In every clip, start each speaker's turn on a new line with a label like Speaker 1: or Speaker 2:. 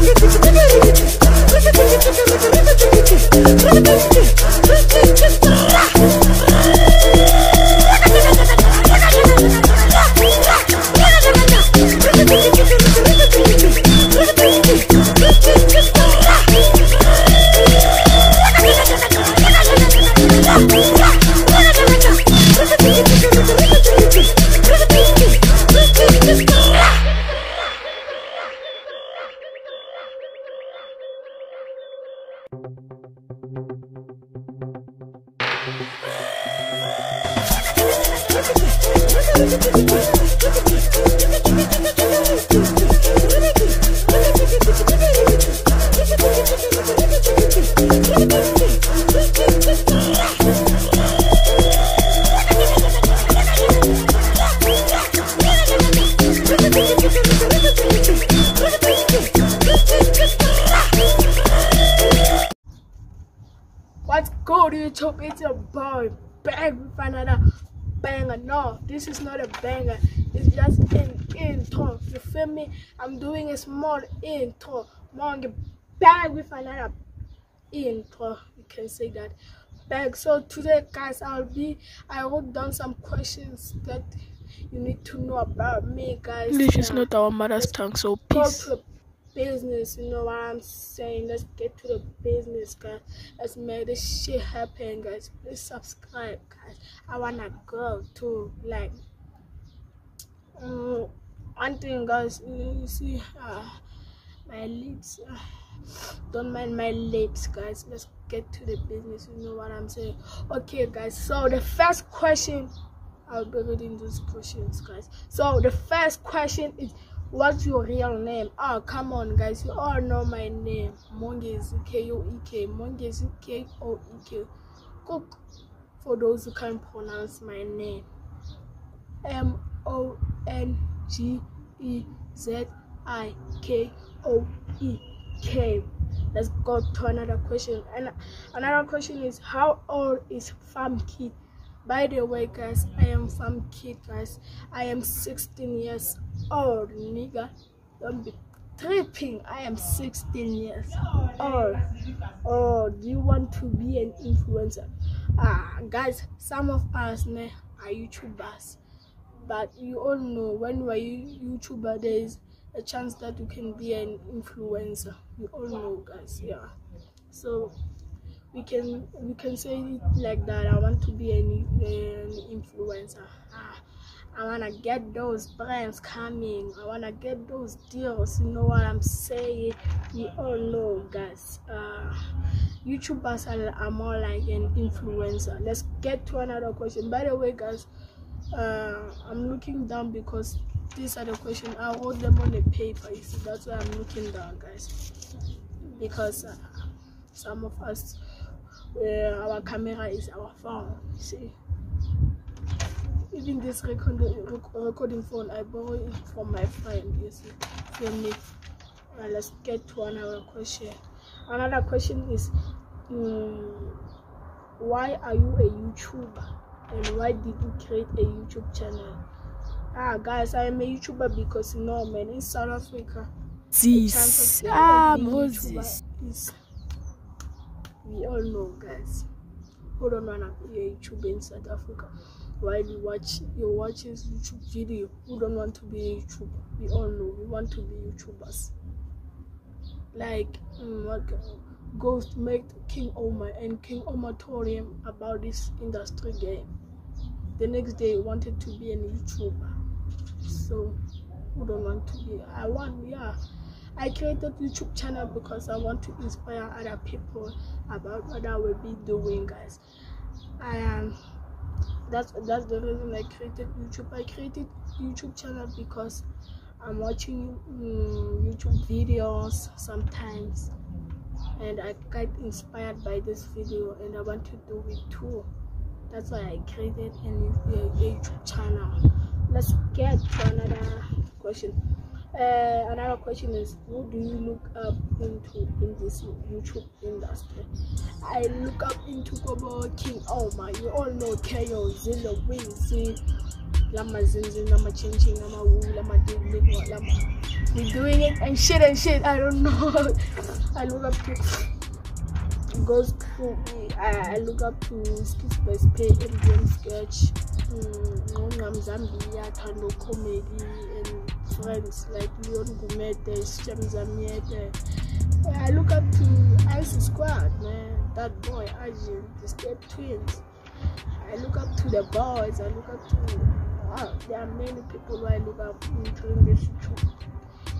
Speaker 1: Берегите, берегите. What's good, YouTube? It's your boy back with another banger. No, this is not a banger. It's just an intro. You feel me? I'm doing a small intro. Monge back with another intro. You can say that. Back. So today, guys, I'll be. I wrote down some questions that you need to know about me, guys.
Speaker 2: English is not our mother's tongue, so peace.
Speaker 1: Business, you know what I'm saying? Let's get to the business, guys. Let's make this shit happen, guys. Please subscribe, guys. I wanna go to like um, one thing, guys. You see, uh, my lips. Uh, don't mind my lips, guys. Let's get to the business. You know what I'm saying? Okay, guys. So the first question. I'll be reading those questions, guys. So the first question is, what's your real name? Oh, come on, guys. You all know my name. Mongezi K O E K. Mongezi K O E K. Cook. For those who can't pronounce my name. M O N G E Z I K O E K. Let's go to another question. And another question is, how old is Farm Kid? By the way, guys, I am from Kid, guys. I am 16 years old, nigga. Don't be tripping. I am 16 years old. Oh, do you want to be an influencer? Ah, guys, some of us ne, are YouTubers, but you all know when we're YouTuber, there is a chance that you can be an influencer. You all know, guys. Yeah. So we can we can say it like that i want to be an, an influencer ah, i want to get those brands coming. I want to get those deals. You know what i'm saying? You all know guys. Uh youtubers are, are more like an influencer. Let's get to another question. By the way guys uh i'm looking down because these are the questions. I wrote them on the paper you see. That's why i'm looking down guys. Because uh, some of us uh, our camera is our phone. You see, even this record, recording phone, I borrow it from my friend. You see, feel me? Uh, let's get to another question. Another question is, um, why are you a YouTuber, and why did you create a YouTube channel? Ah, guys, I am a YouTuber because you know, man, in South Africa, of
Speaker 2: Ah, Moses.
Speaker 1: Is we all know guys who don't wanna be a YouTuber in South Africa while you watch you watch his YouTube video. Who don't want to be a YouTuber we all know we want to be YouTubers. Like mm, what Ghost made King Omar and King Omar told him about this industry game. The next day he wanted to be a YouTuber. So who don't want to be I want yeah. I created YouTube channel because I want to inspire other people about what I will be doing, guys. I am. That's that's the reason I created YouTube. I created YouTube channel because I'm watching mm, YouTube videos sometimes, and I got inspired by this video, and I want to do it too. That's why I created a YouTube channel. Let's get to another question. Uh, another question is who do you look up into in this YouTube industry? I look up into Bobo King Omar. You all know KO, Zilla, Winzy, lama zinzin, lama ching ching, lama woo, lama dig lama. We doing it and shit and shit. I don't know. I look up to goes to I, I look up to Skits by Sphe, Indian sketch, Zambia, Tando comedy and friends like Leon Gumete, Shem Zamiete. I look up to Ice Squad, man. That boy, Ajin, the step twins. I look up to the boys. I look up to. Uh, there are many people who I look up to during this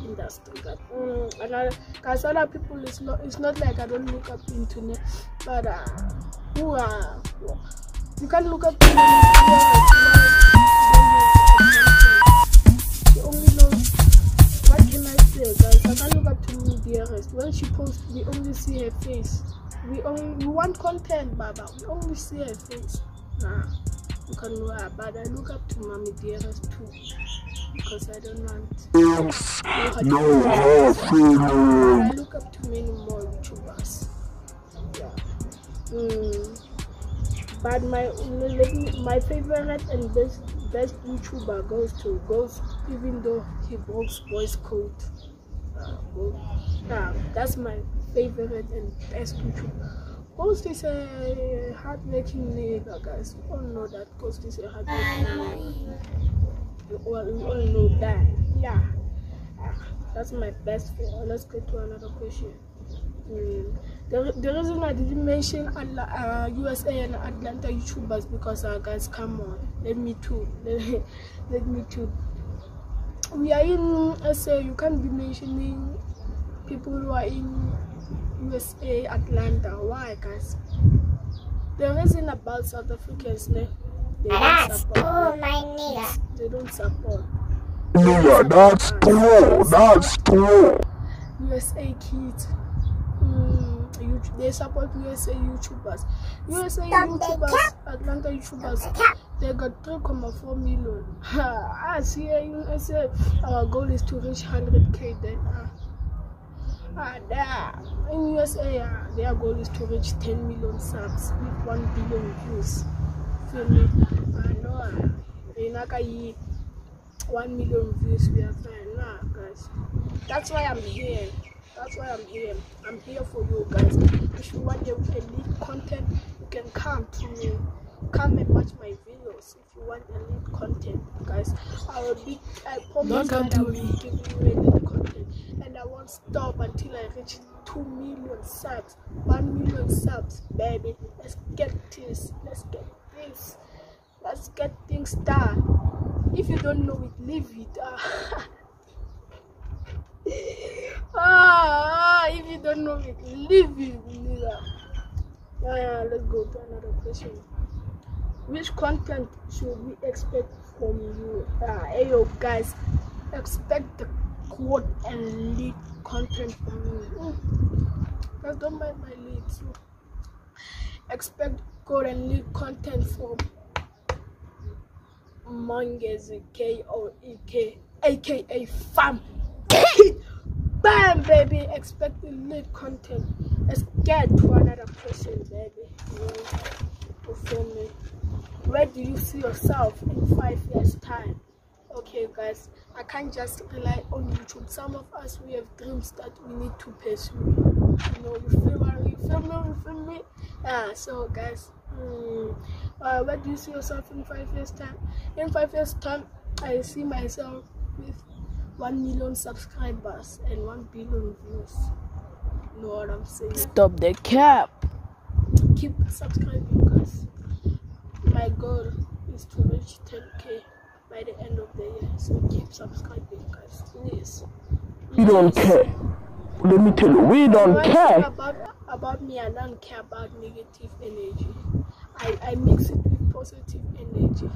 Speaker 1: industry. Mm, and I, cause other people, it's not. It's not like I don't look up internet, but uh, who are you can look up to them. Content, Baba. We only see her face. Nah, you can know her, but I look up to Mommy Dearest too because I don't want. No, I look up to many more YouTubers. Yeah. Mm. But my my favorite and best best YouTuber goes to goes even though he broke voice code. Uh, yeah, that's my favorite and best YouTuber. Ghost is a hard-making nigga, guys. We all know that Ghost is a hard-making nigga. We all, we all know that. Yeah. That's my best friend. Let's go to another question. Mm. The, the reason I didn't mention uh, USA and Atlanta YouTubers because uh, guys, come on, let me too, let, let me too. We are in SA. You can't be mentioning people who are in USA, Atlanta. Why, guys? The reason about South Africans, ne? They don't support. Oh, my nigga. They don't support.
Speaker 2: Yeah, that's true. That's true.
Speaker 1: USA kids. Mm, they support USA YouTubers. USA YouTubers, Atlanta YouTubers, they got 3.4 million. I see, I say our goal is to reach 100k then. Uh, uh, in USA, uh, their goal is to reach 10 million subs with 1 billion views. Feel me? I know. In Akai, 1 million views, we are. Nah, guys. That's why I'm here. That's why I'm here. I'm here for you guys. If you want elite content, you can come to me. Come and watch my videos if you want elite content, guys. I will be. I promise that I will be giving you elite content and I won't stop until I reach 2 million subs, 1 million subs, baby. Let's get this, let's get this, let's get things done. If you don't know it, leave it. Ah, if you don't know it, leave it. Uh, let's go to another question. Which content should we expect from you? Uh, hey, yo, guys, expect the quote and lead content from me. Mm. I don't mind my leads. So expect code and lead content from Mongezi K O E K aka Fam. Bam baby expect lead content. Let's get to another person, baby. You feel me? Where do you see yourself in five years time? okay guys i can't just rely on youtube. Some of us we have dreams that we need to pursue. You know you feel me? You feel me? You feel me? Yeah so guys mm, uh, where do you see yourself in five years time? In five years time i see myself with one million subscribers and one billion views. You know what i'm saying?
Speaker 2: Stop the cap.
Speaker 1: Keep subscribing guys my goal is to reach 10k by the end of the year. So keep subscribing, guys, please.
Speaker 2: We don't care. Let me tell you, we don't care.
Speaker 1: About, about me, I don't care about negative energy. I, I mix it with positive energy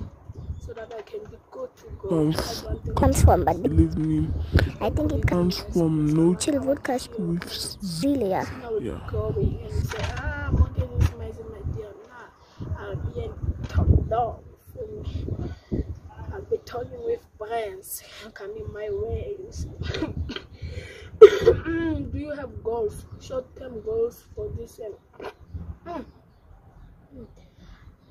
Speaker 1: so that I can be good to go.
Speaker 2: Comes,
Speaker 3: comes from, but
Speaker 2: believe me,
Speaker 3: I think it
Speaker 2: comes from no
Speaker 3: chill vodka
Speaker 2: with
Speaker 3: Zelia.
Speaker 2: Yeah.
Speaker 1: Going and say, ah, Morgan is my dear. Nah, I'll be top. I'll be talking with brands coming my ways. Do you have goals, short-term goals for this year? Hmm.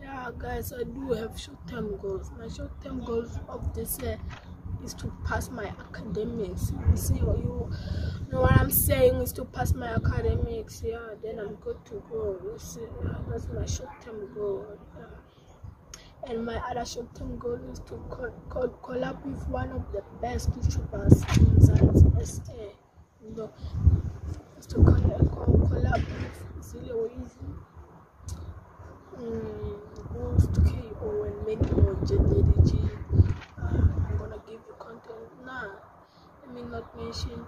Speaker 1: Yeah, guys, I do have short-term goals. My short-term goals of this year is to pass my academics. You see, what you know what I'm saying is to pass my academics. Yeah, then I'm good to go. You see, that's my short-term goal. Yeah. And my other short-term goal is to co- co- collab with one of the best YouTubers in Science SA. You know, is to collab, co- collab with Zillow Easy mm, Ghost KO and many more JDG. Uh, I'm gonna give you content. Nah, let me not mention.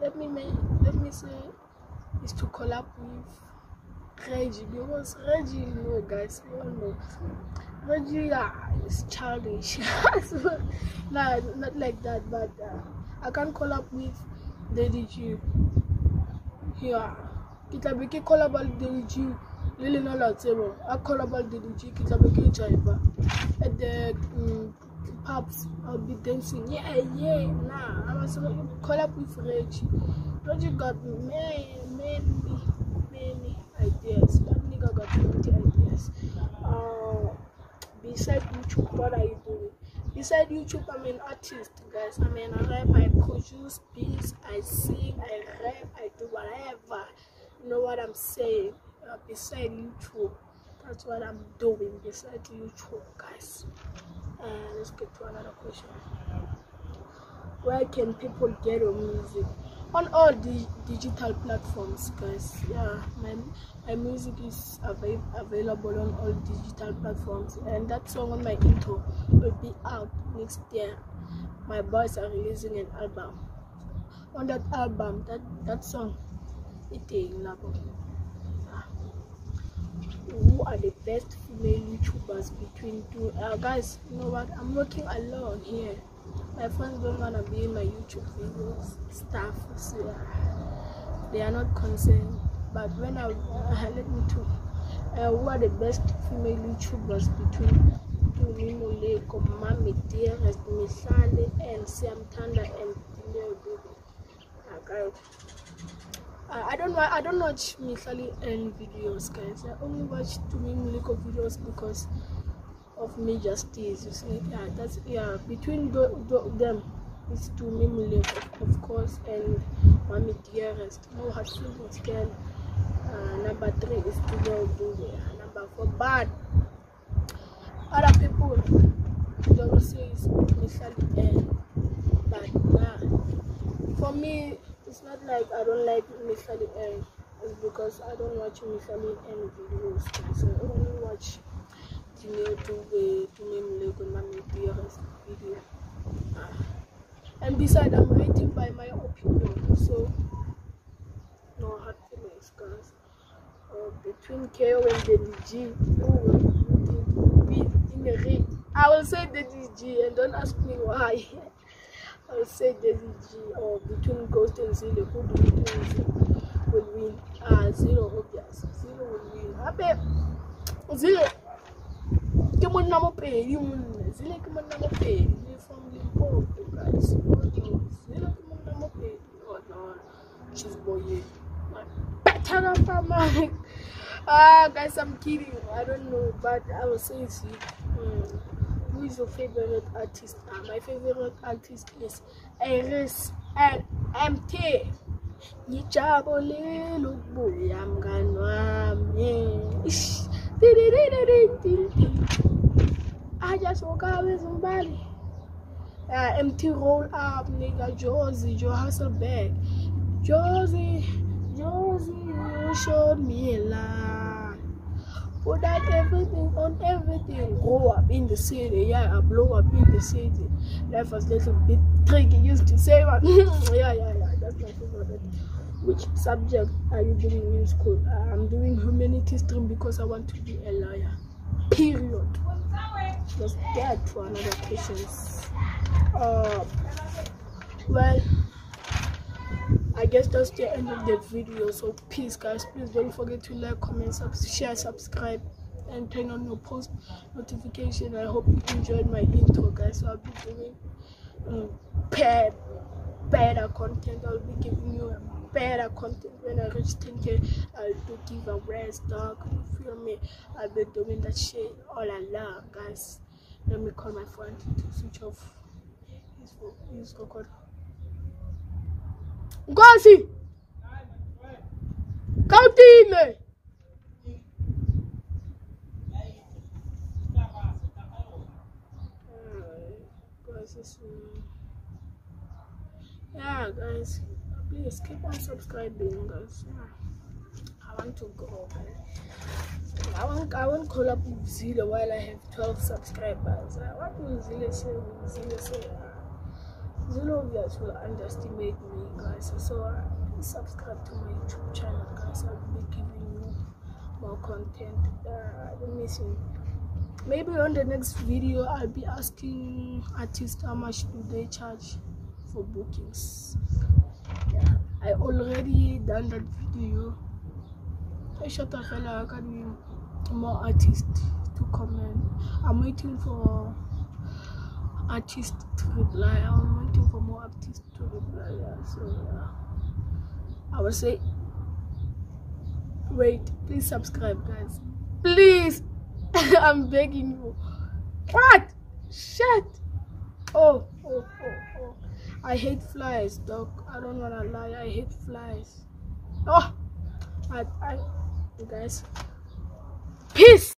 Speaker 1: Let me ma- let me say is to collab with Reggie because Reggie, you know, guys, you all know. Reggie yeah, is childish. so, nah, not like that, but uh, I can collab with DDG. Yeah, kita bikin collab with DDG. le lena la tsebo a collable DDG ke tla be ke jiva at the um, pubs I'll be dancing. Yeah yeah nah. I was collab with Reggie. Reggie got many many many ideas. That nigga got plenty ideas beside YouTube what are you doing beside YouTube I'm an artist guys I'm an rap I produce beats I sing I rap I do whatever you know what I'm saying uh, beside YouTube. That's what I'm doing beside YouTube, guys. And let's get to another question. Where can people get your music? On all the digital platforms, guys. Yeah, my my music is av- available on all digital platforms, and that song on my intro will be out next year. My boys are releasing an album. On that album, that that song, it is who are the best female YouTubers between two uh, guys you know what I'm working alone here my friends don't wanna be in my YouTube videos stuff so uh, they are not concerned. But when I let me to uh, who are the best female YouTubers between Tumi Moleko, Mami Dearest, Misale and Sam Tanda and Dineo Dube uh, I don't I don't watch Mihlali and videos, guys. I only watch Tumi Muliko videos because of me justice. You see, yeah, that's yeah. Between the, the, them, it's Tumi Muliko, of, course, and Mami Dearest. No hard feelings, girl. Uh, number three is to Studio Dube. Number four, bad. Other people, they will say it's and but nah. For me, it's not like I don't like Michelle N. It's because I don't watch Michelle N videos. So I only watch Video. Ah. And besides, I'm rating by my opinion. So, no hard feelings, guys. Uh, between KO and DDG, oh, we in the ring. I will say DDG and don't ask me why. I will say Daisy G or between Ghost and Zero, who do you think will win? Ah, Zero, obvious. Zero will win. Happy Zero. Ke monna mo pedi monna. Zero ke monna mo pedi. We from Limpopo, guys. Zero ke monna mo pedi. Oh no, she's boy. Better than Mike. Ah, guys, I'm kidding. I don't know, but I will say it's hmm. Who is your favorite artist? Uh, my favorite artist is Iris and Emtee. Ngijabulile ukubuya mngani wami. I just woke up with somebody. Uh, Emtee roll up, nigga. Josie, Joe Hasselbeck. Josie, Josie, you showed me a lot. Put that everything on everything. Grow up in the city, yeah. I blow up in the city. Life was a little bit tricky, used to say, but yeah, yeah, yeah. That's my favorite. Which subject are you doing in school? Uh, I'm doing humanity stream because I want to be a lawyer. Period. Let's get to another questions. Uh, well, I guess that's the end of the video. So peace, guys. Please don't forget to like, comment, sub- share, subscribe, and turn on your post notification. I hope you enjoyed my intro, guys. So I'll be doing um, better, better content. I'll be giving you better content when I reach 10k. I'll do giveaways, dog. You feel me? I'll be doing that shit all along, guys. Let me call my friend to switch off his, his record. It's, uh, yeah, guys, please keep on subscribing, guys. Yeah. I want to go, man. I want, I want call up Zila while I have 12 subscribers. What will Zila say? Will say? Uh, will underestimate me, guys. So uh, subscribe to my YouTube channel, guys. I'll be giving you more content. Uh, been missing. Maybe on the next video, I'll be asking artists how much do they charge for bookings. Yeah, I already done that video. I shot a fella, I can more artists to comment. I'm waiting for artists to reply. I'm waiting for more artists to reply. Yeah, so yeah. I will say, wait, please subscribe, guys. Please, I'm begging you. What? Shut. Oh, oh, oh, oh. I hate flies, dog. I don't wanna lie. I hate flies. Oh, I, I, you guys. Peace.